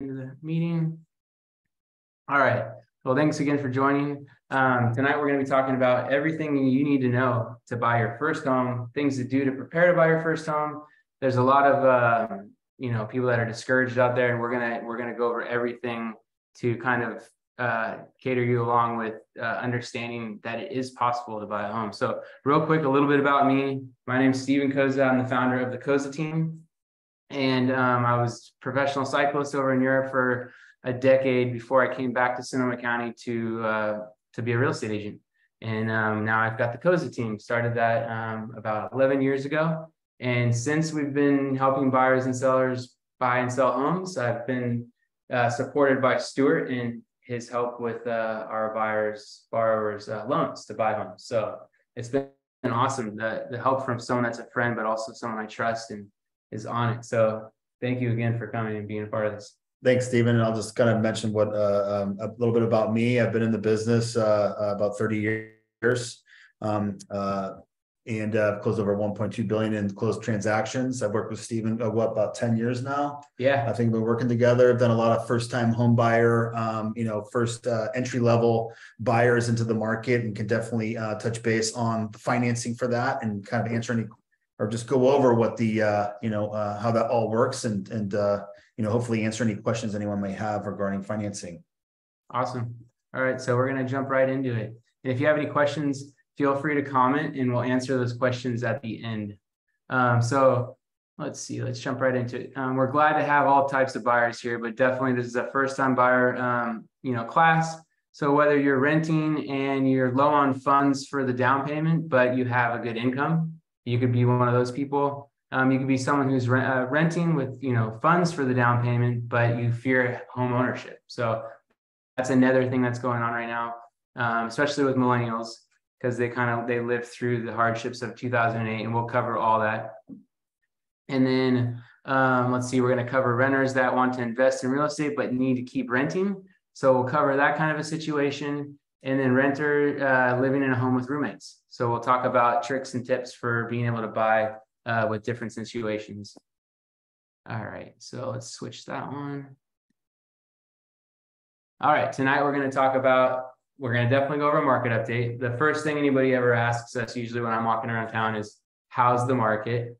the meeting. All right. Well, thanks again for joining. Um, tonight, we're going to be talking about everything you need to know to buy your first home, things to do to prepare to buy your first home. There's a lot of, uh, you know, people that are discouraged out there, and we're gonna we're gonna go over everything to kind of uh, cater you along with uh, understanding that it is possible to buy a home. So, real quick, a little bit about me. My name is Steven Cozza. I'm the founder of the Cozza team, and um, I was professional cyclist over in Europe for a decade before I came back to Sonoma County to uh, to be a real estate agent. And um, now I've got the Cozza team. Started that um, about 11 years ago, and since we've been helping buyers and sellers buy and sell homes, I've been uh, supported by Stuart and his help with uh, our buyers borrowers uh, loans to buy homes. So it's been awesome the the help from someone that's a friend, but also someone I trust and is on it. So thank you again for coming and being a part of this. Thanks, Steven. And I'll just kind of mention what uh, um, a little bit about me. I've been in the business uh, uh about 30 years. Um, uh, and uh, closed over 1.2 billion in closed transactions. I've worked with Steven uh, what about 10 years now. Yeah, I think we've been working together. I've done a lot of first time home buyer, um, you know, first uh, entry level buyers into the market, and can definitely uh, touch base on the financing for that, and kind of answer any or just go over what the uh, you know uh, how that all works, and and uh, you know hopefully answer any questions anyone may have regarding financing. Awesome. All right, so we're gonna jump right into it. And if you have any questions feel free to comment and we'll answer those questions at the end. Um, so let's see, let's jump right into it. Um, we're glad to have all types of buyers here, but definitely this is a first time buyer, um, you know, class. So whether you're renting and you're low on funds for the down payment, but you have a good income, you could be one of those people. Um, you could be someone who's re uh, renting with, you know, funds for the down payment, but you fear home ownership. So that's another thing that's going on right now, um, especially with millennials because they kind of they lived through the hardships of 2008 and we'll cover all that and then um, let's see we're going to cover renters that want to invest in real estate but need to keep renting so we'll cover that kind of a situation and then renter uh, living in a home with roommates so we'll talk about tricks and tips for being able to buy uh, with different situations all right so let's switch that one all right tonight we're going to talk about we're going to definitely go over a market update. The first thing anybody ever asks us, usually when I'm walking around town, is how's the market?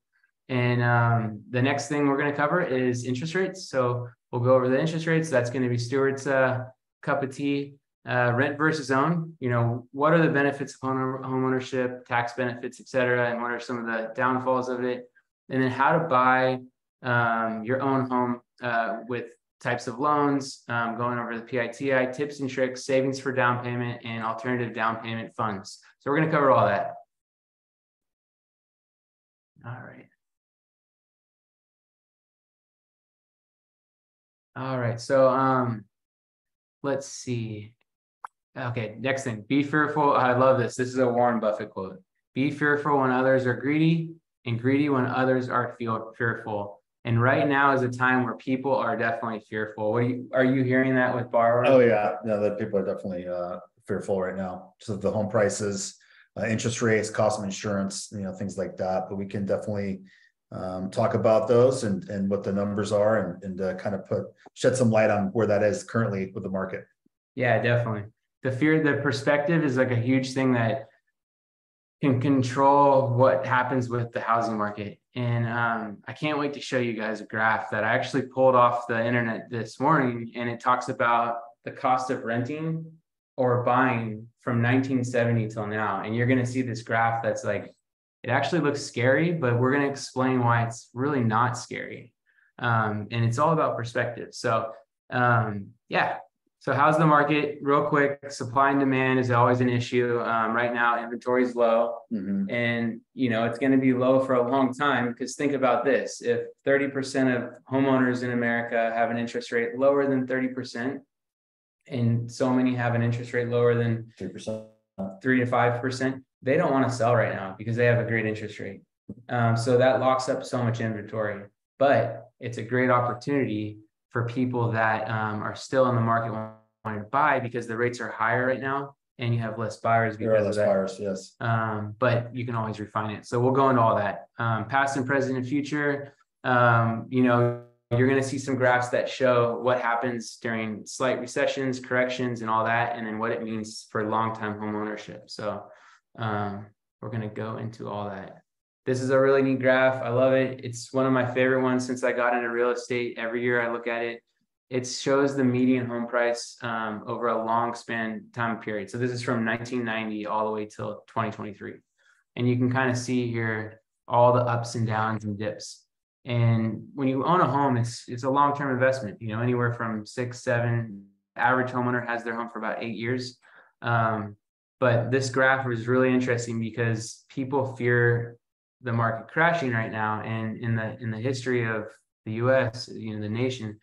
And um, the next thing we're going to cover is interest rates. So we'll go over the interest rates. That's going to be Stuart's uh, cup of tea. Uh, rent versus own. You know, what are the benefits of home, ownership, tax benefits, et cetera, and what are some of the downfalls of it? And then how to buy um, your own home uh, with types of loans, um, going over the PITI, tips and tricks, savings for down payment, and alternative down payment funds. So we're going to cover all that. All right. All right. So um, let's see. Okay, next thing. Be fearful. I love this. This is a Warren Buffett quote. Be fearful when others are greedy, and greedy when others are feel fearful. And right now is a time where people are definitely fearful. What are you, are you hearing that with borrowers? Oh yeah, no, that people are definitely uh, fearful right now. So the home prices, uh, interest rates, cost of insurance, you know, things like that. But we can definitely um, talk about those and and what the numbers are and and uh, kind of put shed some light on where that is currently with the market. Yeah, definitely. The fear, the perspective is like a huge thing that can control what happens with the housing market. And um, I can't wait to show you guys a graph that I actually pulled off the internet this morning. And it talks about the cost of renting or buying from 1970 till now. And you're going to see this graph that's like, it actually looks scary, but we're going to explain why it's really not scary. Um, and it's all about perspective. So, um, yeah, so how's the market? Real quick, supply and demand is always an issue. Um, right now, inventory is low, mm-hmm. and you know it's going to be low for a long time. Because think about this: if 30% of homeowners in America have an interest rate lower than 30%, and so many have an interest rate lower than 3%, three to five percent, they don't want to sell right now because they have a great interest rate. Um, so that locks up so much inventory. But it's a great opportunity for people that um, are still in the market wanting to buy because the rates are higher right now and you have less buyers because there are less of that. buyers, yes. Um, but you can always refinance. So we'll go into all that. Um, past and present and future. Um, you know, you're going to see some graphs that show what happens during slight recessions, corrections, and all that, and then what it means for long-time home ownership. So um, we're going to go into all that. This is a really neat graph. I love it. It's one of my favorite ones since I got into real estate. Every year I look at it. It shows the median home price um, over a long span time period. So this is from 1990 all the way till 2023. And you can kind of see here all the ups and downs and dips. And when you own a home, it's it's a long term investment. You know, anywhere from six, seven. Average homeowner has their home for about eight years. Um, but this graph is really interesting because people fear the market crashing right now, and in the in the history of the U.S., you know, the nation,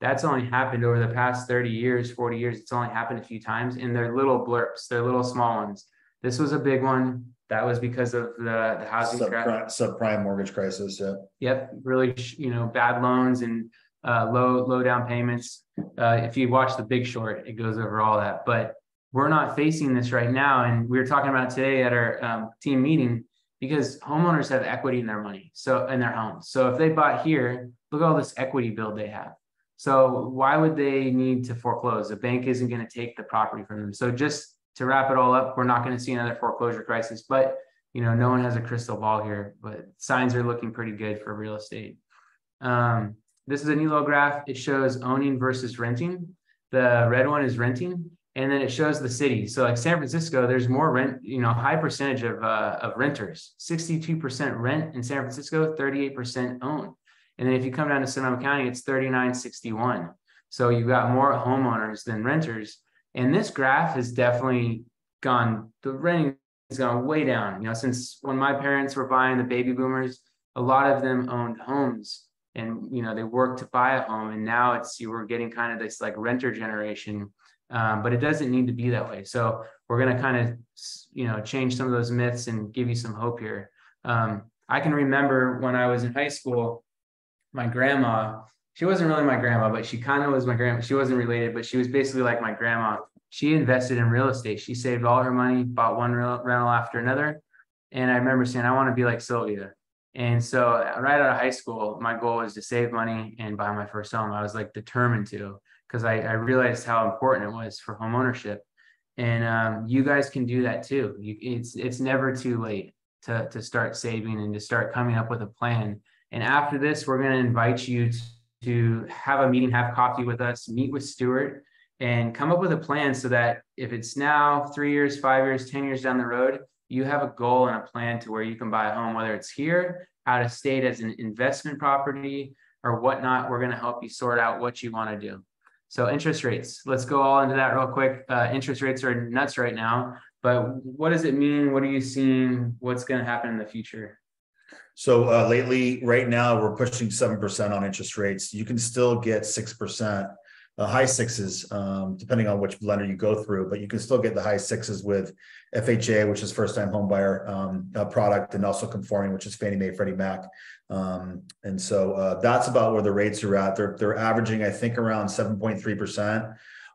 that's only happened over the past 30 years, 40 years. It's only happened a few times, and they're little blurps. They're little small ones. This was a big one. That was because of the, the housing subprime, subprime mortgage crisis. Yeah. Yep, really, you know, bad loans and uh, low low down payments. Uh, if you watch The Big Short, it goes over all that. But we're not facing this right now, and we were talking about today at our um, team meeting because homeowners have equity in their money, so in their homes. So if they bought here, look at all this equity build they have. So why would they need to foreclose? A bank isn't going to take the property from them. So just to wrap it all up, we're not going to see another foreclosure crisis, but you know, no one has a crystal ball here, but signs are looking pretty good for real estate. Um, this is a new little graph. It shows owning versus renting. The red one is renting, and then it shows the city. So like San Francisco, there's more rent, you know, high percentage of uh, of renters. 62% rent in San Francisco, 38% own. And then if you come down to Sonoma County, it's 3961. So you've got more homeowners than renters. And this graph has definitely gone, the renting has gone way down. You know, since when my parents were buying the baby boomers, a lot of them owned homes and, you know, they worked to buy a home. And now it's, you were getting kind of this like renter generation. Um, but it doesn't need to be that way. So we're going to kind of, you know, change some of those myths and give you some hope here. Um, I can remember when I was in high school, my grandma, she wasn't really my grandma, but she kind of was my grandma. She wasn't related, but she was basically like my grandma. She invested in real estate. She saved all her money, bought one rental after another. And I remember saying, I want to be like Sylvia. And so right out of high school, my goal was to save money and buy my first home. I was like determined to, because I, I, realized how important it was for home ownership. And um, you guys can do that too. You, it's it's never too late to to start saving and to start coming up with a plan. And after this, we're going to invite you to to have a meeting, have coffee with us, meet with Stuart, and come up with a plan so that if it's now three years, five years, 10 years down the road, you have a goal and a plan to where you can buy a home, whether it's here, out of state as an investment property or whatnot. We're going to help you sort out what you want to do. So, interest rates, let's go all into that real quick. Uh, interest rates are nuts right now, but what does it mean? What are you seeing? What's going to happen in the future? So uh, lately, right now, we're pushing seven percent on interest rates. You can still get six percent, uh, high sixes, um, depending on which lender you go through. But you can still get the high sixes with FHA, which is first-time homebuyer um, uh, product, and also conforming, which is Fannie Mae, Freddie Mac. Um, and so uh, that's about where the rates are at. They're they're averaging, I think, around seven point three percent.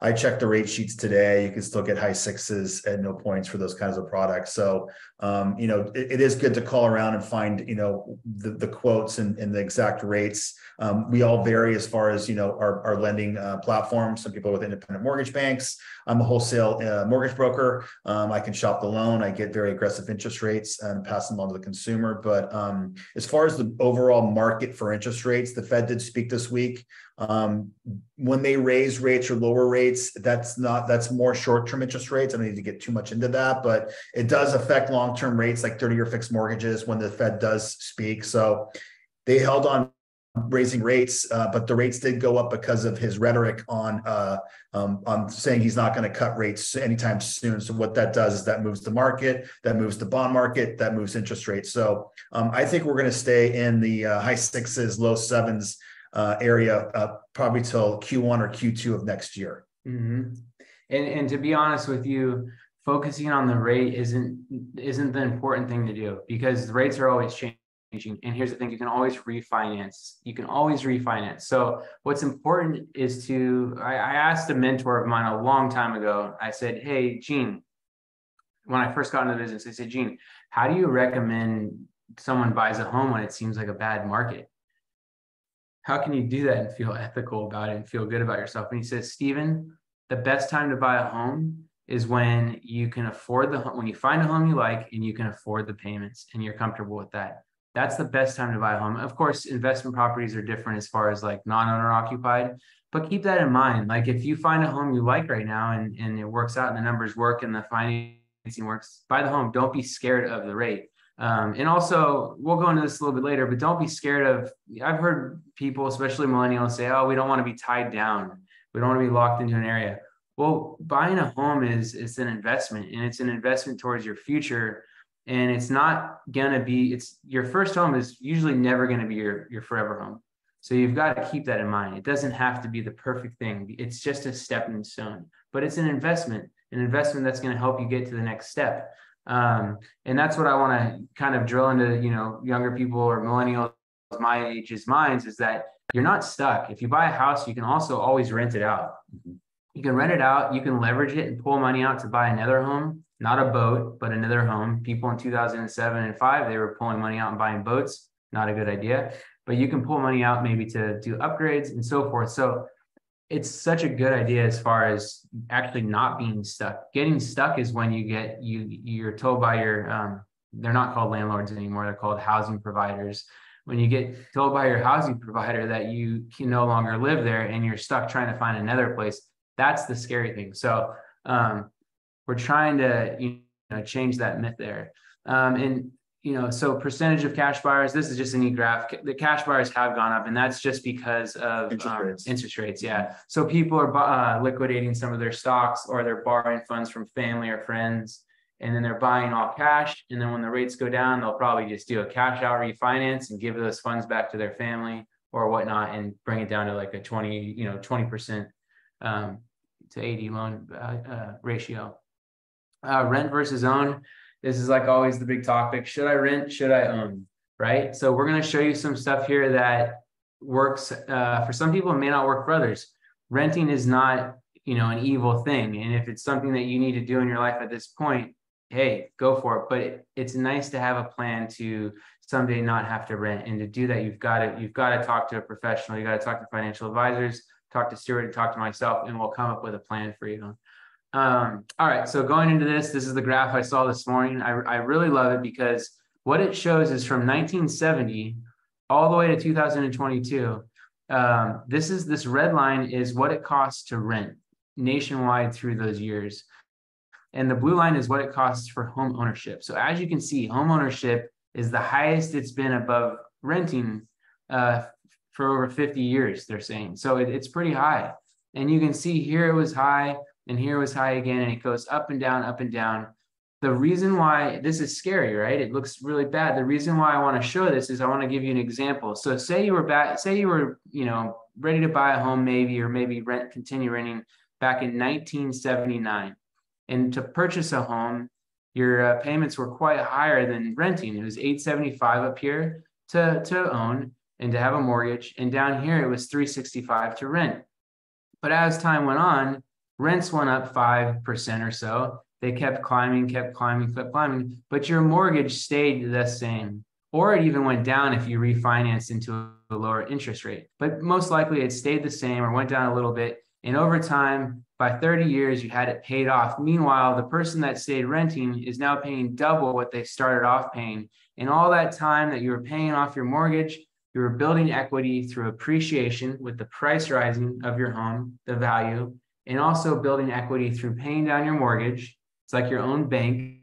I checked the rate sheets today. You can still get high sixes and no points for those kinds of products. So, um, you know, it, it is good to call around and find, you know, the, the quotes and, and the exact rates. Um, we all vary as far as, you know, our, our lending uh, platforms. Some people are with independent mortgage banks. I'm a wholesale uh, mortgage broker. Um, I can shop the loan. I get very aggressive interest rates and pass them on to the consumer. But um, as far as the overall market for interest rates, the Fed did speak this week. Um, when they raise rates or lower rates, that's not that's more short-term interest rates. I don't need to get too much into that, but it does affect long-term rates like 30-year fixed mortgages when the Fed does speak. So they held on raising rates, uh, but the rates did go up because of his rhetoric on uh, um, on saying he's not going to cut rates anytime soon. So what that does is that moves the market, that moves the bond market, that moves interest rates. So um, I think we're going to stay in the uh, high sixes, low sevens uh, area uh, probably till Q1 or Q2 of next year. Mm-hmm. And and to be honest with you, focusing on the rate isn't isn't the important thing to do because the rates are always changing. And here's the thing: you can always refinance. You can always refinance. So what's important is to. I, I asked a mentor of mine a long time ago. I said, "Hey, Gene." When I first got into the business, I said, Gene, how do you recommend someone buys a home when it seems like a bad market? How can you do that and feel ethical about it and feel good about yourself? And he says, Steven, the best time to buy a home is when you can afford the when you find a home you like and you can afford the payments and you're comfortable with that. That's the best time to buy a home. Of course, investment properties are different as far as like non-owner occupied, but keep that in mind. Like if you find a home you like right now and, and it works out and the numbers work and the financing works, buy the home. Don't be scared of the rate. Um, and also, we'll go into this a little bit later, but don't be scared of. I've heard people, especially millennials, say, "Oh, we don't want to be tied down. We don't want to be locked into an area." Well, buying a home is it's an investment, and it's an investment towards your future. And it's not gonna be. It's your first home is usually never gonna be your your forever home. So you've got to keep that in mind. It doesn't have to be the perfect thing. It's just a stepping stone, but it's an investment, an investment that's going to help you get to the next step. Um, and that's what I want to kind of drill into, you know, younger people or millennials my age's minds is that you're not stuck. If you buy a house, you can also always rent it out. Mm-hmm. You can rent it out, you can leverage it and pull money out to buy another home, not a boat, but another home. People in 2007 and 5, they were pulling money out and buying boats, not a good idea. But you can pull money out maybe to do upgrades and so forth. So it's such a good idea as far as actually not being stuck. Getting stuck is when you get you you're told by your um, they're not called landlords anymore. They're called housing providers. When you get told by your housing provider that you can no longer live there and you're stuck trying to find another place, that's the scary thing. So um, we're trying to you know change that myth there. Um, and you know, so percentage of cash buyers, this is just a neat graph. The cash buyers have gone up, and that's just because of interest, um, rates. interest rates. Yeah. So people are uh, liquidating some of their stocks or they're borrowing funds from family or friends, and then they're buying all cash. And then when the rates go down, they'll probably just do a cash out refinance and give those funds back to their family or whatnot and bring it down to like a 20, you know, 20% um, to 80 loan uh, uh, ratio. Uh, rent versus own this is like always the big topic. Should I rent? Should I own? Right. So we're going to show you some stuff here that works uh, for some people, it may not work for others. Renting is not, you know, an evil thing. And if it's something that you need to do in your life at this point, hey, go for it. But it, it's nice to have a plan to someday not have to rent. And to do that, you've got to you've got to talk to a professional. You got to talk to financial advisors, talk to Stuart, talk to myself, and we'll come up with a plan for you. Um, all right, so going into this, this is the graph I saw this morning. I, I really love it because what it shows is from 1970 all the way to 2022. Um, this is this red line is what it costs to rent nationwide through those years. And the blue line is what it costs for home ownership. So as you can see, home ownership is the highest it's been above renting uh, for over 50 years, they're saying. So it, it's pretty high. And you can see here it was high and here it was high again, and it goes up and down, up and down. The reason why this is scary, right? It looks really bad. The reason why I want to show this is I want to give you an example. So say you were back, say you were, you know, ready to buy a home maybe, or maybe rent, continue renting back in 1979. And to purchase a home, your uh, payments were quite higher than renting. It was 875 up here to, to own and to have a mortgage. And down here, it was 365 to rent. But as time went on, rents went up 5% or so. They kept climbing, kept climbing, kept climbing, but your mortgage stayed the same. Or it even went down if you refinanced into a lower interest rate. But most likely it stayed the same or went down a little bit. And over time, by 30 years, you had it paid off. Meanwhile, the person that stayed renting is now paying double what they started off paying. And all that time that you were paying off your mortgage, you were building equity through appreciation with the price rising of your home, the value, and also building equity through paying down your mortgage. It's like your own bank.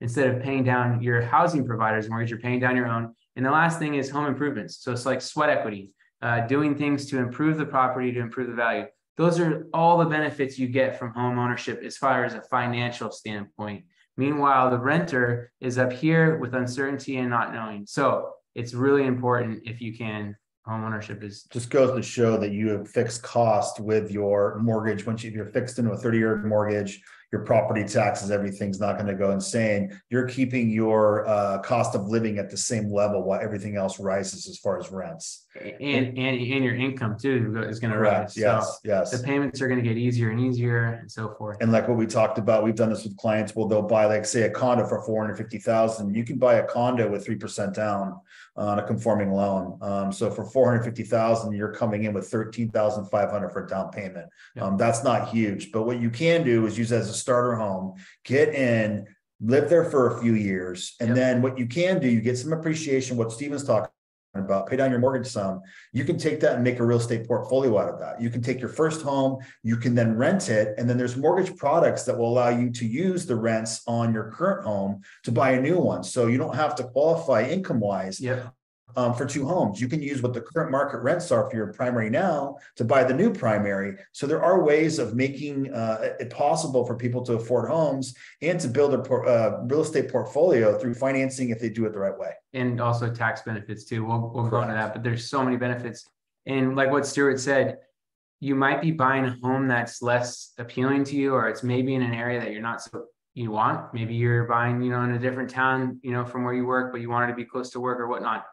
Instead of paying down your housing provider's mortgage, you're paying down your own. And the last thing is home improvements. So it's like sweat equity, uh, doing things to improve the property, to improve the value. Those are all the benefits you get from home ownership as far as a financial standpoint. Meanwhile, the renter is up here with uncertainty and not knowing. So it's really important if you can Home ownership is just goes to show that you have fixed cost with your mortgage. Once you're fixed into a 30 year mortgage, your property taxes, everything's not going to go insane. You're keeping your uh, cost of living at the same level while everything else rises as far as rents. And and, and your income too is going to rise. Yes, so yes. The payments are going to get easier and easier and so forth. And like what we talked about, we've done this with clients. Well, they'll buy like say a condo for 450,000. You can buy a condo with 3% down on a conforming loan. Um, so for four hundred fifty thousand, you're coming in with thirteen thousand five hundred for a down payment. Yeah. Um, that's not huge, but what you can do is use as a starter home, get in, live there for a few years, and Yep. then what you can do, you get some appreciation, what Steven's talking about, pay down your mortgage sum. You can take that and make a real estate portfolio out of that. You can take your first home, you can then rent it, and then there's mortgage products that will allow you to use the rents on your current home to buy a new one. So you don't have to qualify income wise Yep. Um, for two homes. You can use what the current market rents are for your primary now to buy the new primary. So there are ways of making uh, it possible for people to afford homes and to build a uh, real estate portfolio through financing if they do it the right way. and also tax benefits too. We'll we'll go into that, but there's so many benefits. And like what Stuart said, you might be buying a home that's less appealing to you, or it's maybe in an area that you're not so you want. Maybe you're buying, you know, in a different town, you know, from where you work, but you wanted to be close to work or whatnot.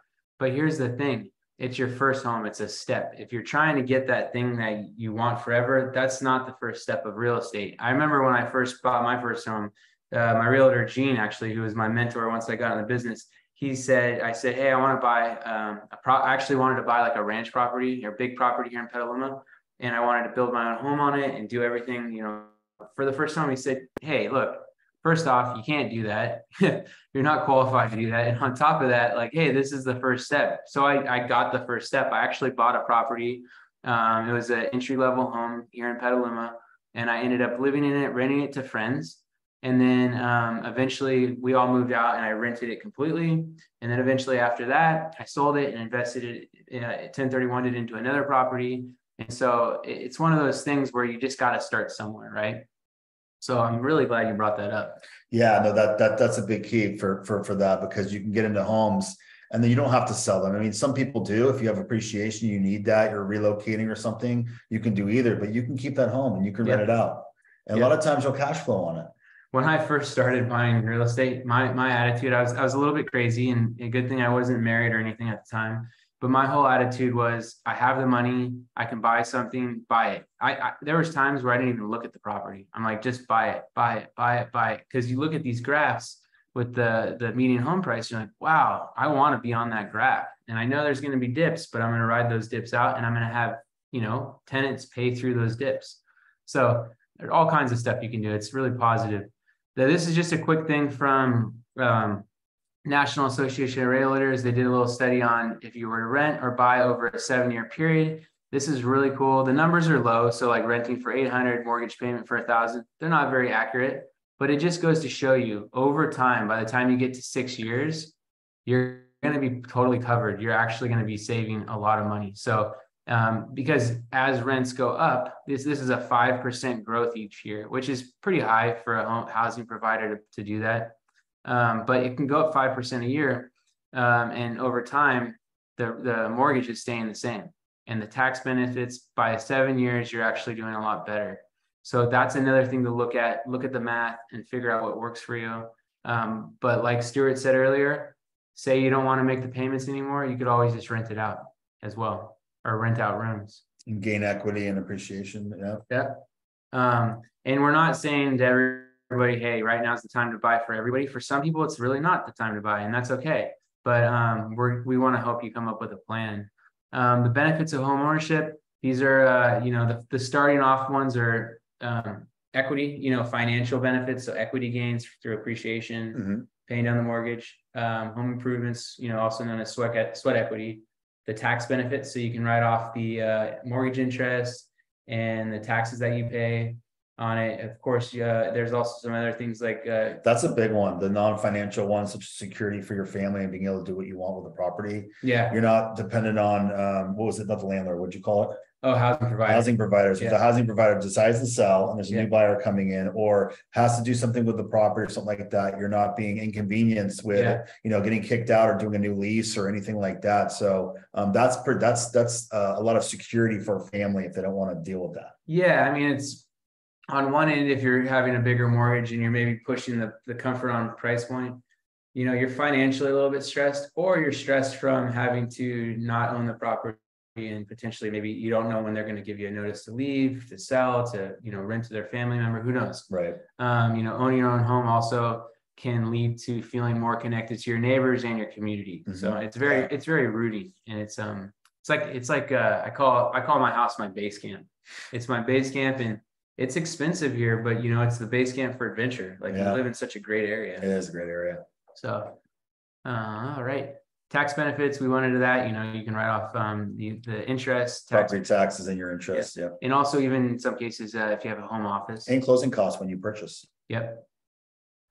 But here's the thing. It's your first home. It's a step. If you're trying to get that thing that you want forever, that's not the first step of real estate. I remember when I first bought my first home, uh, my realtor, Gene, actually, who was my mentor once I got in the business, he said, I said, Hey, I want to buy, um, a pro, I actually wanted to buy like a ranch property or big property here in Petaluma. And I wanted to build my own home on it and do everything, you know, for the first time, he said, Hey, look, first off, you can't do that. You're not qualified to do that. And on top of that, like, Hey, this is the first step. So I, I got the first step. I actually bought a property. Um, it was an entry level home here in Petaluma and I ended up living in it, renting it to friends. And then um, eventually we all moved out and I rented it completely. And then eventually after that, I sold it and invested it, uh, 1031 it into another property. And so it's one of those things where you just got to start somewhere, right? So I'm really glad you brought that up. Yeah, no, that that that's a big key for for for that because you can get into homes and then you don't have to sell them. I mean, some people do. If you have appreciation, you need that, you're relocating or something, you can do either, but you can keep that home and you can rent it out. And Yeah. a lot of times you'll cash flow on it. When I first started buying real estate, my my attitude, I was I was a little bit crazy and a good thing I wasn't married or anything at the time. But my whole attitude was I have the money, I can buy something, buy it. I, I there was times where I didn't even look at the property. I'm like, just buy it, buy it, buy it, buy it. Because you look at these graphs with the the median home price, you're like, wow, I want to be on that graph. And I know there's going to be dips, but I'm going to ride those dips out and I'm going to have, you know, tenants pay through those dips. So there's all kinds of stuff you can do. It's really positive. Now, this is just a quick thing from um, National Association of Realtors. They did a little study on if you were to rent or buy over a seven year period. This is really cool. The numbers are low. So, like renting for 800, mortgage payment for a thousand, they're not very accurate, but it just goes to show you over time, by the time you get to six years, you're going to be totally covered. You're actually going to be saving a lot of money. So, um, because as rents go up, this this is a five percent growth each year, which is pretty high for a home housing provider to, to do that. Um, but it can go up five percent a year, um, and over time, the the mortgage is staying the same, and the tax benefits by seven years, you're actually doing a lot better. So that's another thing to look at. Look at the math and figure out what works for you. Um, but like Stuart said earlier, say you don't want to make the payments anymore, you could always just rent it out as well or rent out rooms. And gain equity and appreciation. Yeah. Yeah. Um, and we're not saying to everybody, hey, right now is the time to buy for everybody. For some people, it's really not the time to buy, and that's okay. But um, we're we want to help you come up with a plan. Um, the benefits of home ownership, these are uh, you know, the, the starting off ones are um, equity, you know, financial benefits, so equity gains through appreciation, Mhm. paying down the mortgage, um, home improvements, you know, also known as sweat sweat equity, the tax benefits, so you can write off the uh, mortgage interest and the taxes that you pay on it. Of course, uh, there's also some other things like uh, That's a big one. The non-financial one, such as security for your family and being able to do what you want with the property. yeah, You're not dependent on, um, what was it, not the landlord, what'd you call it? oh, housing provider. Housing providers, if the housing provider decides to sell and there's a Yeah. new buyer coming in or has to do something with the property or something like that, you're not being inconvenienced with, Yeah. you know, getting kicked out or doing a new lease or anything like that. So um, that's, per- that's, that's uh, a lot of security for a family if they don't want to deal with that. Yeah, I mean, it's on one end, if you're having a bigger mortgage and you're maybe pushing the, the comfort on price point, you know, you're financially a little bit stressed, or you're stressed from having to not own the property and potentially maybe you don't know when they're going to give you a notice to leave, to sell, to, you know, rent to their family member, who knows? Right. Um, you know, owning your own home also can lead to feeling more connected to your neighbors and your community. So Mhm. it's very it's very rooting and it's um it's like it's like uh, I call I call my house my base camp. It's my base camp and it's expensive here, but you know it's the base camp for adventure. Like Yeah. we live in such a great area. It is a great area. So, uh, all right. Tax benefits, we went into that, you know, you can write off um the the interest, tax, Property taxes and your interest, yep. and also even in some cases, uh, if you have a home office. And closing costs when you purchase. Yep.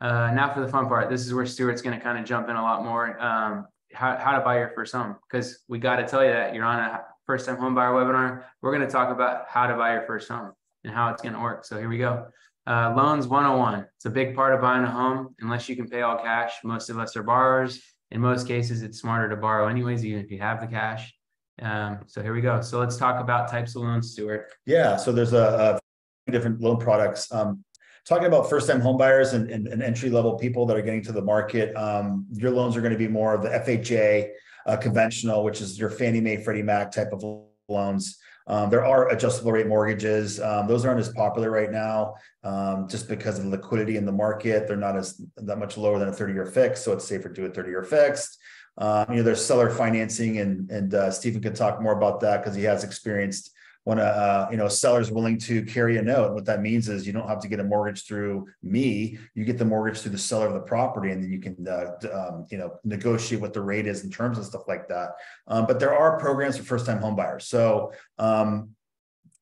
Uh, now for the fun part. This is where Stuart's gonna kind of jump in a lot more. Um, how, how to buy your first home, because we got to tell you that you're on a first time home buyer webinar. We're gonna talk about how to buy your first home and how it's gonna work. So here we go. Uh, loans 101. It's a big part of buying a home. Unless you can pay all cash, most of us are borrowers. In most cases, it's smarter to borrow anyways, even if you have the cash. Um, so here we go. So let's talk about types of loans, Stuart. Yeah, so there's a, a different loan products. Um, talking about first-time homebuyers and, and, and entry-level people that are getting to the market. Um, your loans are going to be more of the FHA uh, conventional, which is your Fannie Mae, Freddie Mac type of loans. Um, there are adjustable rate mortgages. Um, those aren't as popular right now, um, just because of the liquidity in the market. They're not as that much lower than a 30-year fixed, so it's safer to do a 30-year fixed. Um, you know, there's seller financing, and and uh, Steven can talk more about that because he has experienced when a uh, you know a seller's willing to carry a note. What that means is you don't have to get a mortgage through me. You get the mortgage through the seller of the property, and then you can uh, um, you know negotiate what the rate is in terms of stuff like that. Um, but there are programs for first time home buyers. So um,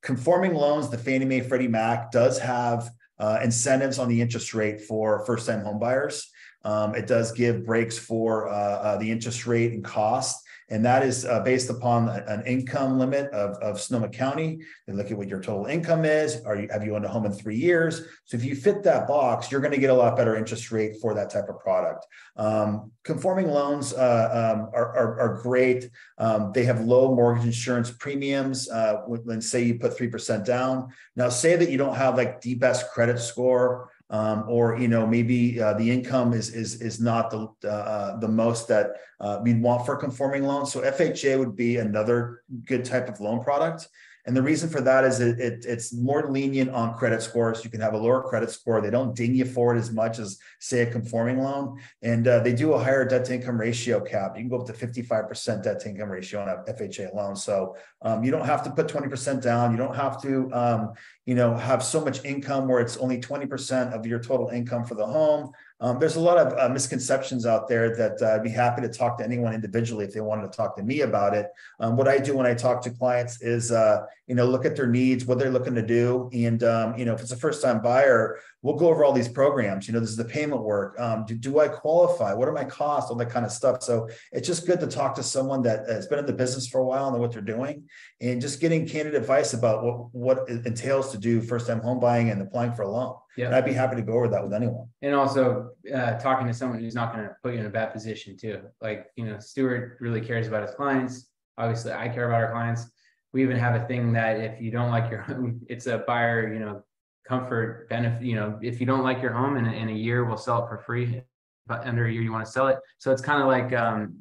conforming loans, the Fannie Mae, Freddie Mac does have uh, incentives on the interest rate for first time home buyers. Um, it does give breaks for uh, uh, the interest rate and cost. And that is uh, based upon an income limit of, of Sonoma County. They look at what your total income is. Are you, have you owned a home in three years? So if you fit that box, you're going to get a lot better interest rate for that type of product. Um, conforming loans uh, um, are, are, are great. Um, they have low mortgage insurance premiums. Uh, when, say you put 3% down. Now say that you don't have like the best credit score um, or you know maybe uh, the income is is is not the uh, the most that uh, we'd want for a conforming loan. So FHA would be another good type of loan product. And the reason for that is it, it, it's more lenient on credit scores. You can have a lower credit score. They don't ding you for it as much as say a conforming loan. And uh, they do a higher debt to income ratio cap. You can go up to 55% debt to income ratio on a FHA loan. So um, you don't have to put 20% down. You don't have to, um, you know, have so much income where it's only 20% of your total income for the home. Um, there's a lot of uh, misconceptions out there that uh, I'd be happy to talk to anyone individually if they wanted to talk to me about it. Um, what I do when I talk to clients is, uh, you know, look at their needs, what they're looking to do, and um, you know, if it's a first-time buyer, we'll go over all these programs. You know, this is the payment work. Um, do, do I qualify? What are my costs? All that kind of stuff. So it's just good to talk to someone that has been in the business for a while and know what they're doing, and just getting candid advice about what what it entails to do first-time home buying and applying for a loan. And Yeah. I'd be happy to go over that with anyone. And also uh, talking to someone who's not going to put you in a bad position too. Like, you know, Stuart really cares about his clients. Obviously, I care about our clients. We even have a thing that if you don't like your home, it's a buyer, you know, comfort benefit. You know, if you don't like your home in, a- in a year, we'll sell it for free. But under a year, you want to sell it. So it's kind of like um,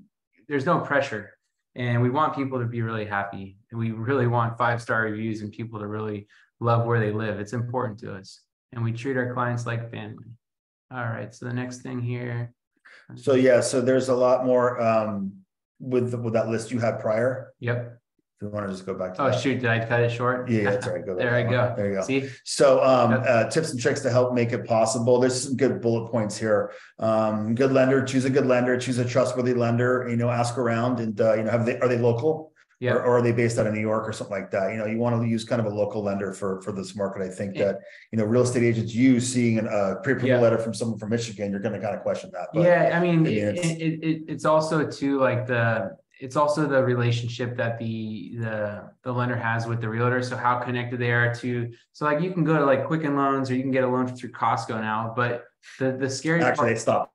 there's no pressure. And we want people to be really happy. And we really want five star reviews and people to really love where they live. It's important to us. And we treat our clients like family. All right, so the next thing here. So yeah, so there's a lot more um, with with that list you had prior. Yep. If you want to just go back to Oh, that. shoot, did I cut it short? Yeah, that's right. Go There I go. There you go. See, So um, uh, tips and tricks to help make it possible. There's some good bullet points here. Um, good lender, choose a good lender, choose a trustworthy lender. You know, ask around and uh, you know, have they are they local? Yeah, Or, or are they based out of New York or something like that? You know, you want to use kind of a local lender for for this market. I think Yeah. that you know, real estate agents use seeing a uh, pre-approval Yeah. letter from someone from Michigan, you're going to kind of question that. But yeah, I mean, I mean, it, it's- it, it, it's also too like the, it's also the relationship that the, the, the lender has with the realtor. So how connected they are to, so like you can go to like Quicken Loans or you can get a loan through Costco now, but the, the scary actually, part, they stopped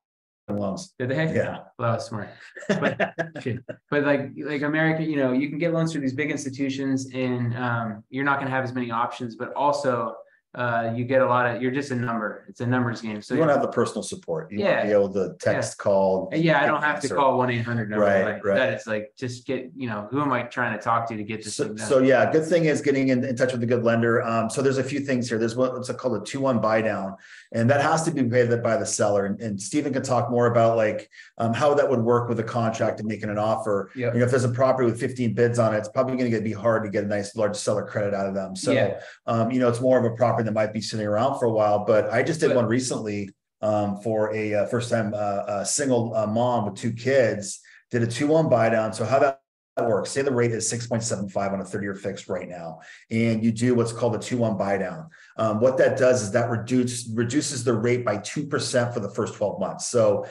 loans. did they? Yeah. Well, that was smart. Shit. But like, like America, you know, you can get loans through these big institutions and um, you're not gonna have as many options, but also uh, you get a lot of, you're just a number. It's a numbers game. So You want to have the personal support. You Yeah. to be able to text, call. Yeah, I don't have to call one eight hundred number Right, like right. that. It's like, just get, you know, who am I trying to talk to to get this So, so yeah, good thing is getting in, in touch with a good lender. Um, so there's a few things here. There's what's called a two one buy down. And that has to be paid by the seller. And, and Steven can talk more about like, um, how that would work with a contract and making an offer. Yeah. You know, if there's a property with fifteen bids on it, it's probably gonna be hard to get a nice large seller credit out of them. So, Yeah. um, you know, it's more of a property that might be sitting around for a while, but I just did one recently. Um, for a, uh first time, uh, single, uh, mom with two kids, did a two one buy down. So how that that works, say the rate is six point seven five on a thirty year fixed right now, and you do what's called a two one buy down. Um, what that does is that reduces reduces the rate by two percent for the first twelve months. So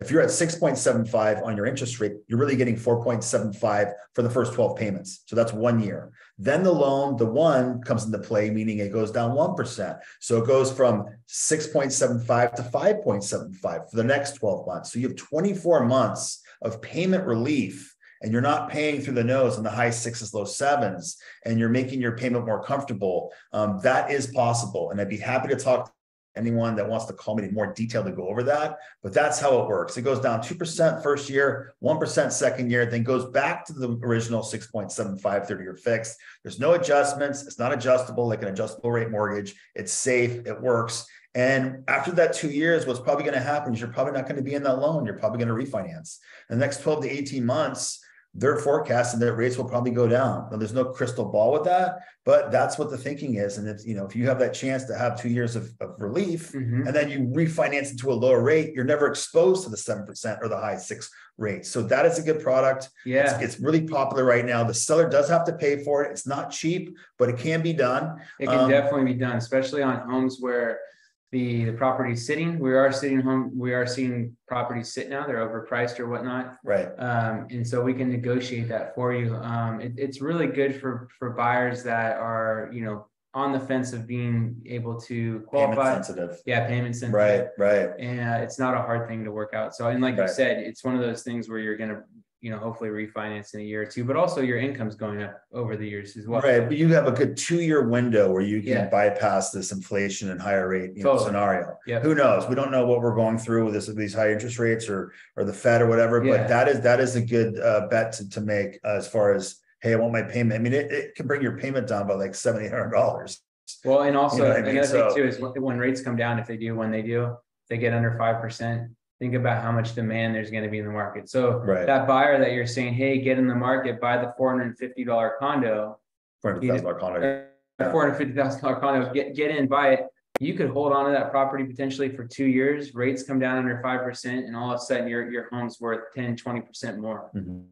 if you're at six point seven five on your interest rate, you're really getting four point seven five for the first twelve payments. So that's one year. Then the loan, the one comes into play, meaning it goes down one percent. So it goes from six point seven five to five point seven five for the next twelve months. So you have twenty four months of payment relief and you're not paying through the nose in the high sixes, low sevens, and you're making your payment more comfortable, um, that is possible. And I'd be happy to talk anyone that wants to call me in more detail to go over that. But that's how it works. It goes down 2% first year, 1% second year, then goes back to the original 6.75 30 year fixed. There's no adjustments. It's not adjustable like an adjustable rate mortgage. It's safe. It works. And after that two years, what's probably going to happen is you're probably not going to be in that loan. You're probably going to refinance. In the next 12 to 18 months, they're forecasting that rates will probably go down. Now, there's no crystal ball with that, but that's what the thinking is. And it's, you know, if you have that chance to have two years of, of relief Mhm. and then you refinance into a lower rate, you're never exposed to the 7% or the high six rate. So that is a good product. Yeah, It's, it's really popular right now. The seller does have to pay for it. It's not cheap, but it can be done. it can um, definitely be done, especially on homes where the, the property sitting. We are sitting home, we are seeing properties sit now, they're overpriced or whatnot. Right. Um, and so we can negotiate that for you. Um, it- it's really good for, for buyers that are, you know, on the fence of being able to Payment qualify. sensitive. Yeah, payments and. Right, right. And uh, it's not a hard thing to work out. So, and like you said, it's one of those things where you're gonna, you know, hopefully refinance in a year or two, but also your income's going up over the years as well. Right, but you have a good two-year window where you Yeah. can bypass this inflation and higher rate you know, Totally. scenario. Yeah. Who knows? We don't know what we're going through with this, with these high interest rates or, or the Fed or whatever, Yeah. but that is, that is a good uh, bet to, to make uh, as far as, hey, I want my payment. I mean, it, it can bring your payment down by like $700 Well, and also You know what I mean? another So- thing too is when- when rates come down, if they do, when they do, they get under five percent. Think about how much demand there's gonna be in the market. So Right. that buyer that you're saying, hey, get in the market, buy the four hundred and fifty dollar condo. Four hundred thousand dollar contract. Yeah. Uh, four hundred fifty thousand dollar condo, get, get in, buy it. You could hold on to that property potentially for two years, rates come down under five percent, and all of a sudden your, your home's worth 10, 20 percent more. Mhm.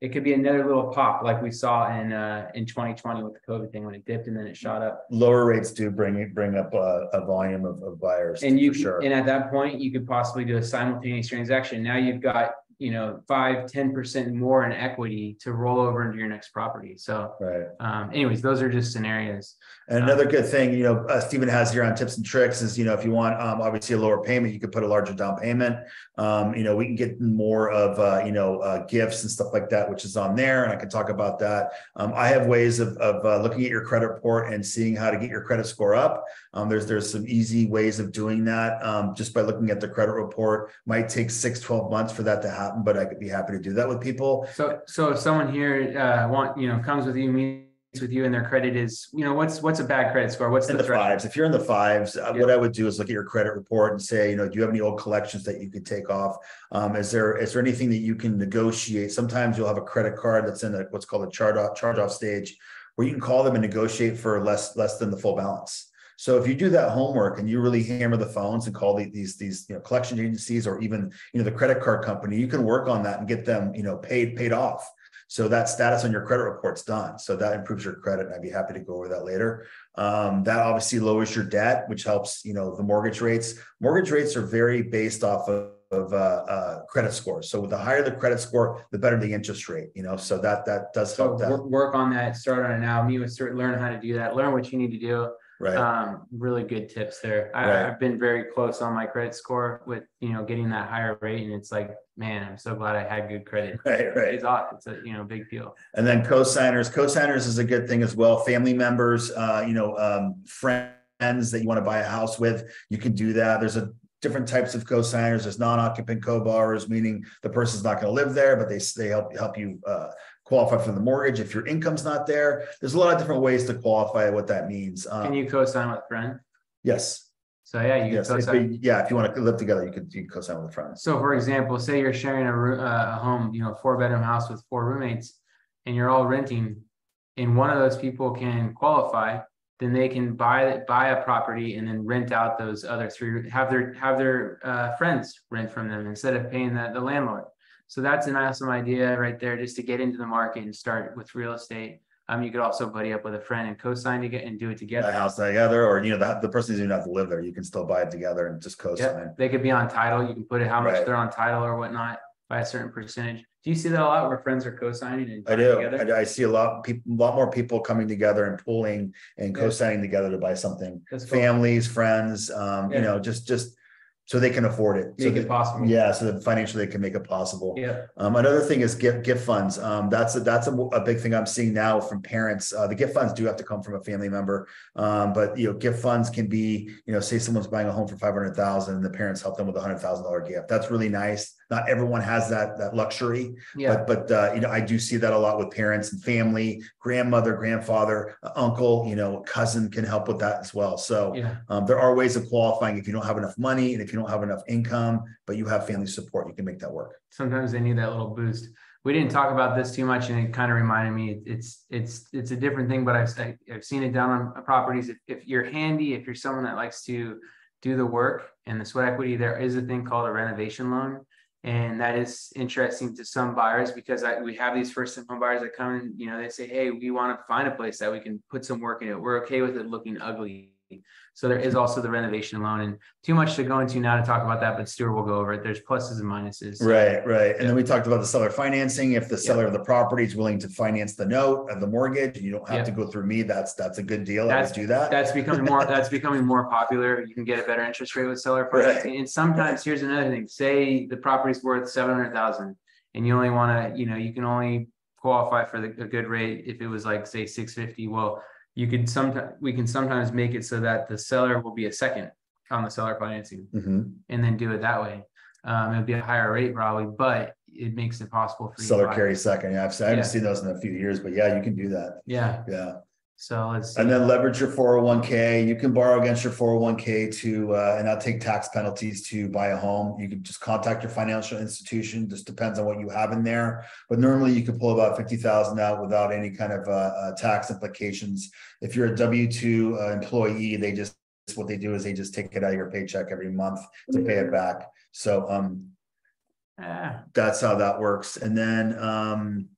It could be another little pop like we saw in, uh, in twenty twenty with the COVID thing when it dipped and then it shot up. Lower rates do bring, bring up a, a volume of, of buyers. And you, sure. and at that point, you could possibly do a simultaneous transaction. Now you've got, you know, five, ten percent more in equity to roll over into your next property. So, Right. um, anyways, those are just scenarios. And another good thing, you know, uh, Steven has here on tips and tricks is, you know, if you want, um, obviously a lower payment, you could put a larger down payment. Um, you know, we can get more of, uh, you know, uh, gifts and stuff like that, which is on there. And I can talk about that. Um, I have ways of, of, uh, looking at your credit report and seeing how to get your credit score up. Um, there's, there's some easy ways of doing that. Um, just by looking at the credit report might take six, 12 months for that to happen, but I could be happy to do that with people. So, so if someone here, uh, want, you know, comes with you, meets with you and their credit is, you know, what's, what's a bad credit score? What's In the the fives, if you're in the fives, uh, what I would do is look at your credit report and say, you know, do you have any old collections that you could take off? Um, is there, is there anything that you can negotiate? Sometimes you'll have a credit card that's in a, what's called a charge off, charge off stage. Where you can call them and negotiate for less, less than the full balance. So if you do that homework and you really hammer the phones and call the- these, these, you know, collection agencies or even, you know, the credit card company, you can work on that and get them, you know, paid, paid off. So that status on your credit report's done. So that improves your credit. And I'd be happy to go over that later. Um, that obviously lowers your debt, which helps, you know, the mortgage rates. Mortgage rates are very based off of, of uh, uh, credit scores. So the higher the credit score, the better the interest rate, you know, so that, that does So help that, work, on that, start on it now, meet with, certain learn how to do that, learn what you need to do. Right? Um, really good tips there. I, Right. I've been very close on my credit score with, you know, getting that higher rate and it's like, man, I'm so glad I had good credit. Right, right. It's off, it's a, you know, big deal. And then cosigners, cosigners is a good thing as well. Family members, uh, you know, um, friends that you want to buy a house with, you can do that. There's a different types of co-signers. There's non-occupant co-borrowers, meaning the person's not going to live there, but they they help help you uh, qualify for the mortgage if your income's not there. There's a lot of different ways to qualify what that means. Um, Can you co-sign with a friend? yes, So yeah, you can yes. If co-sign. we- yeah, if you want to live together, you could you co-sign with friends. So for example, say you're sharing a uh, a home, you know, four bedroom house with four roommates and you're all renting and one of those people can qualify, then they can buy buy a property and then rent out those other three, have their have their uh, friends rent from them instead of paying the, the landlord. So that's an awesome idea right there, just to get into the market and start with real estate. Um, you could also buddy up with a friend and co-sign to get and do it together. a house together, or you know, the, the person doesn't even have to live there. You can still buy it together and just co-sign. Yeah, they could be on title. You can put it how much Right. they're on title or whatnot by a certain percentage. Do you see that a lot where friends are co-signing and I do. together? I, I see a lot, people, a lot more people coming together and pooling and Yeah. co-signing together to buy something. Cool. Families, friends, um, you know, just, just so they can afford it. So Make it possible. Yeah, so that financially they can make it possible. Yeah, Um, another thing is gift, gift funds. Um, that's, a that's a, a big thing I'm seeing now from parents. Uh, the gift funds do have to come from a family member. Um, but you know, gift funds can be, you know, say someone's buying a home for five hundred thousand and the parents help them with a hundred thousand dollar gift. That's really nice. Not everyone has that, that luxury. yeah, But, but, uh, you know, I do see that a lot with parents and family, grandmother, grandfather, uh, uncle, you know, cousin can help with that as well. So, yeah, um, there are ways of qualifying if you don't have enough money and if you don't have enough income, but you have family support, you can make that work. sometimes they need that little boost. We didn't talk about this too much and it kind of reminded me, it's, it's, it's a different thing, but I've, I've seen it down on properties. If, if you're handy, if you're someone that likes to do the work and the sweat equity, there is a thing called a renovation loan. And that is interesting to some buyers because I, we have these first time home buyers that come and, you know, they say, hey, we want to find a place that we can put some work in it. We're okay with it looking ugly. So there is also the renovation loan and too much to go into now to talk about that, but Stuart will go over it. There's pluses and minuses. Right, right. And then we talked about the seller financing. If the seller of the property is willing to finance the note of the mortgage, you don't have to go through me, that's, that's a good deal. That's- do that. That's becoming more, that's becoming more popular. You can get a better interest rate with seller financing. And sometimes, here's another thing, say the property's worth seven hundred thousand. And you only wanna, you know, you can only qualify for the, a good rate if it was like, say, six fifty. Well, you could sometimes, we can sometimes make it so that the seller will be a second on the seller financing Mhm. and then do it that way. Um, it'd be a higher rate probably, but it makes it possible for Seller carry second. Yeah, I've, I haven't seen those in a few years, but yeah, you can do that. Yeah, Yeah. So let's. And then leverage your four oh one K. You can borrow against your four oh one K to, uh, and not take tax penalties to buy a home. You can just contact your financial institution. Just depends on what you have in there. But normally you can pull about fifty thousand out without any kind of, uh, uh, tax implications. If you're a W two uh, employee, they just, what they do is they just take it out of your paycheck every month to pay it back. So, um, Ah, that's how that works. And then, um,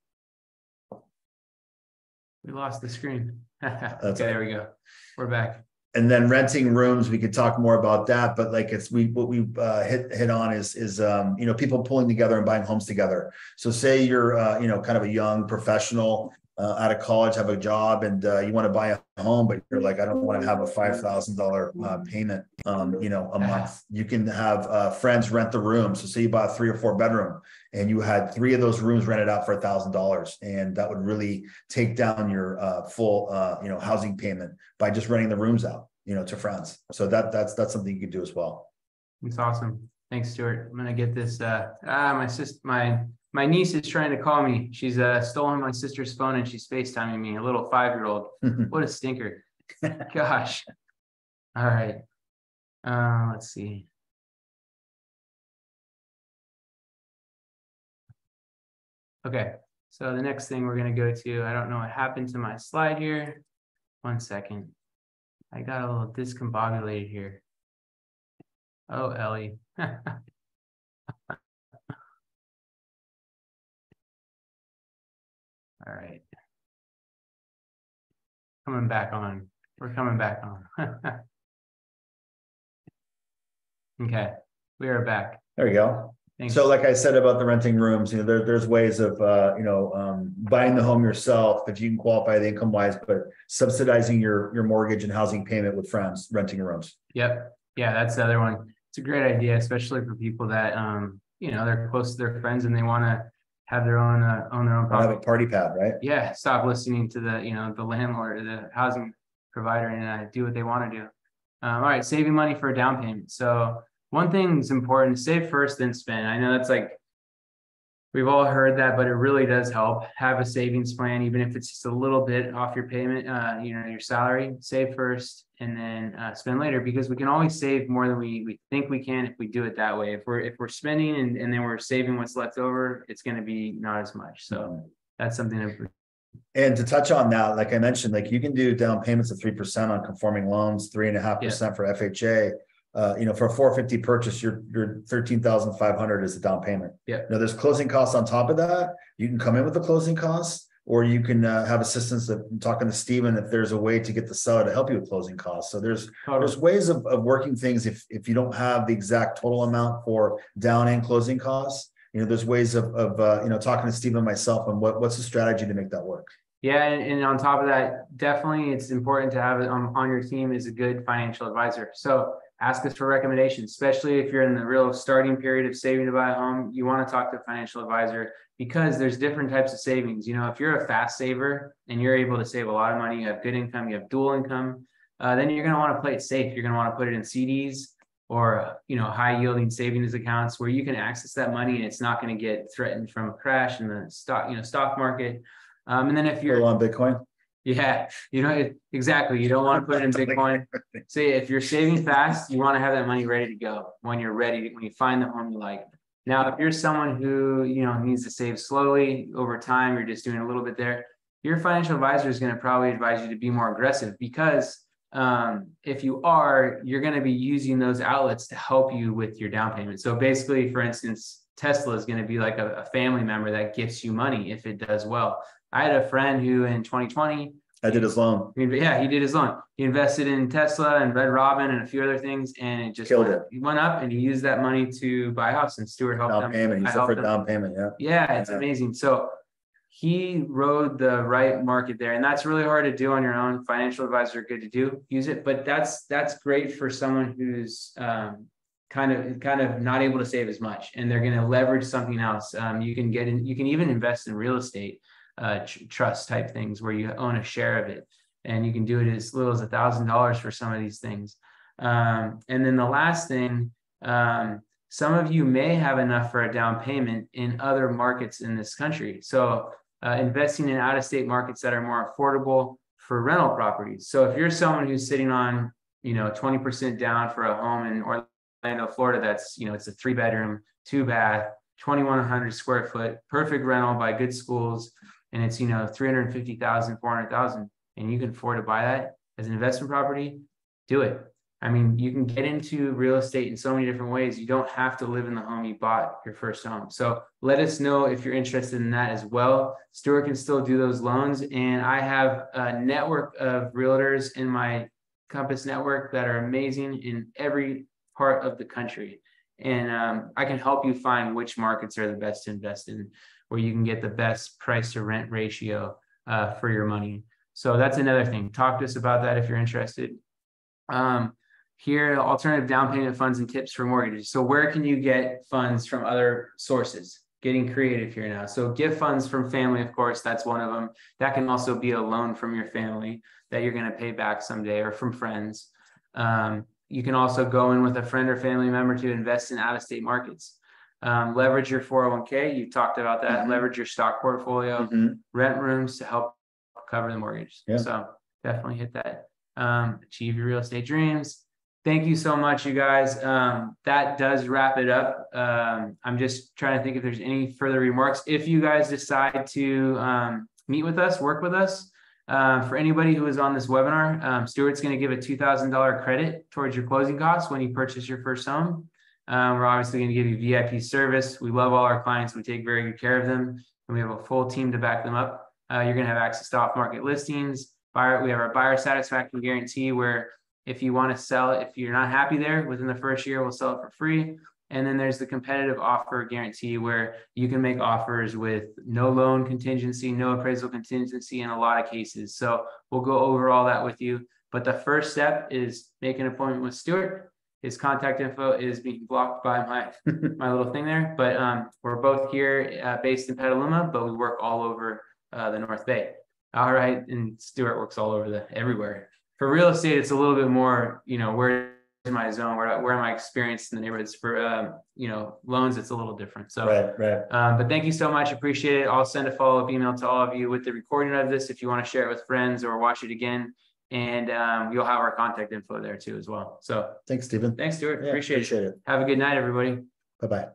we lost the screen. Okay, there we go. We're back. And then renting rooms, we could talk more about that, but like it's, we, what we uh hit hit on is is um, you know, people pulling together and buying homes together. So say you're uh, you know, kind of a young professional uh out of college, have a job and uh you want to buy a home, but you're like, I don't want to have a five thousand dollar uh payment um, you know, a month. You can have uh friends rent the room. So say you buy a three or four bedroom and you had three of those rooms rented out for a thousand dollars and that would really take down your uh full uh you know, housing payment by just renting the rooms out, you know, to friends. So that that's that's something you could do as well. It's awesome. Thanks, Stuart. I'm gonna get this, uh, ah, my sis, my, my niece is trying to call me. She's, uh, stolen my sister's phone and she's FaceTiming me, a little five-year-old. What a stinker. Gosh. All right. Uh, let's see. Okay, so the next thing we're gonna go to, I don't know what happened to my slide here. One second. I got a little discombobulated here. Oh, Ellie. All right. Coming back on. We're coming back on. Okay, we are back. There we go. Thanks. So like I said about the renting rooms, you know, there, there's ways of, uh, you know, um, buying the home yourself, if you can qualify the income wise, but subsidizing your, your mortgage and housing payment with friends, renting rooms. Yep, yeah, that's the other one. It's a great idea, especially for people that, um, you know, they're close to their friends and they wanna have their own, uh, own their own Have a party pad, right? Yeah, stop listening to the, you know, the landlord or the housing provider and, uh, do what they wanna do. Um, all right, saving money for a down payment. So one thing is important: save first, then spend. I know that's like we've all heard that, but it really does help. Have a savings plan, even if it's just a little bit off your payment, uh, you know, your salary. Save first, and then uh, spend later, because we can always save more than we we think we can if we do it that way. If we're if we're spending and, and then we're saving what's left over, it's going to be not as much. So that's something to And to touch on that, like I mentioned, like you can do down payments of three percent on conforming loans, three and a half percent for FHA. Uh, you know, for a four fifty purchase, your, your thirteen thousand five hundred is the down payment. Yeah. Now, there's closing costs on top of that. You can come in with the closing costs. Or you can uh, have assistance of talking to Steven if there's a way to get the seller to help you with closing costs. So there's there's ways of, of working things if if you don't have the exact total amount for down and closing costs. You know, there's ways of of uh, you know talking to Steven myself and what what's the strategy to make that work. Yeah, and, and on top of that, definitely it's important to have it on, on your team is a good financial advisor. So ask us for recommendations, especially if you're in the real starting period of saving to buy a home. You want to talk to a financial advisor because there's different types of savings. You know, if you're a fast saver and you're able to save a lot of money, you have good income, you have dual income, uh, then you're going to want to play it safe. You're going to want to put it in CDs or you know high yielding savings accounts where you can access that money and it's not going to get threatened from a crash in the stock you know stock market. Um, and then if you're on Bitcoin, yeah, you know, exactly. You don't want to put it in Bitcoin. So if you're saving fast, you want to have that money ready to go when you're ready, when you find the home you like. Now, if you're someone who, you know, needs to save slowly over time, you're just doing a little bit there, your financial advisor is going to probably advise you to be more aggressive because um, if you are, you're going to be using those outlets to help you with your down payment. So basically, for instance, Tesla is going to be like a, a family member that gifts you money if it does well. I had a friend who in 2020 I did his loan. Yeah, he did his loan. He invested in Tesla and Red Robin and a few other things, and it just Killed went, it. He went up and he used that money to buy a house. And Stuart helped Down him. payment. Up for down payment. Yeah. Yeah, it's Yeah. amazing. So he rode the right market there, and that's really hard to do on your own. Financial advisor, good to do, use it, but that's that's great for someone who's um, kind of kind of not able to save as much, and they're going to leverage something else. Um, you can get in, you can even invest in real estate uh, tr- trust type things where you own a share of it, and you can do it as little as a thousand dollars for some of these things. Um, and then the last thing, um, some of you may have enough for a down payment in other markets in this country. So uh, investing in out-of-state markets that are more affordable for rental properties. So if you're someone who's sitting on, you know, 20% down for a home in Orlando, Florida, that's, you know, it's a three bedroom, two bath, 2,100 square foot, perfect rental by good schools. And it's, you know, 350,000, 400,000, and you can afford to buy that as an investment property, do it. I mean, you can get into real estate in so many different ways. You don't have to live in the home you bought your first home. So let us know if you're interested in that as well. Stuart can still do those loans. And I have a network of realtors in my Compass network that are amazing in every part of the country. And um, I can help you find which markets are the best to invest in, where you can get the best price to rent ratio uh, for your money. So that's another thing. Talk to us about that if you're interested. Um, here, alternative down payment funds and tips for mortgages. So where can you get funds from other sources? Getting creative here now. So give funds from family, of course, that's one of them. That can also be a loan from your family that you're going to pay back someday or from friends. Um, you can also go in with a friend or family member to invest in out-of-state markets. Um, leverage your 401k. You talked about that. Mhm. Leverage your stock portfolio Mhm. rent rooms to help cover the mortgage. Yeah. So definitely hit that. Um, achieve your real estate dreams. Thank you so much, you guys. Um, that does wrap it up. Um, I'm just trying to think if there's any further remarks. If you guys decide to um, meet with us, work with us, uh, for anybody who is on this webinar, um, Stuart's going to give a $2,000 credit towards your closing costs when you purchase your first home. Um, we're obviously going to give you VIP service. We love all our clients. We take very good care of them, and we have a full team to back them up. Uh, you're going to have access to off-market listings. Buyer, we have our buyer satisfaction guarantee, where if you want to sell if you're not happy there within the first year, we'll sell it for free. And then there's the competitive offer guarantee, where you can make offers with no loan contingency, no appraisal contingency in a lot of cases. So we'll go over all that with you. But the first step is make an appointment with Stuart. His contact info is being blocked by my my little thing there. But um, we're both here uh, based in Petaluma, but we work all over uh, the North Bay. All right, and Stuart works all over the everywhere. for real estate, it's a little bit more, you know, where is my zone, where, where am I experienced in the neighborhoods for, um, you know, loans, it's a little different. So. Right, right. Um, but thank you so much. Appreciate it. I'll send a follow-up email to all of you with the recording of this if you want to share it with friends or watch it again. And um, you'll have our contact info there too as well. So Thanks, Steven. thanks, Stuart. Yeah, appreciate it. Appreciate it. Have a good night, everybody. Bye-bye.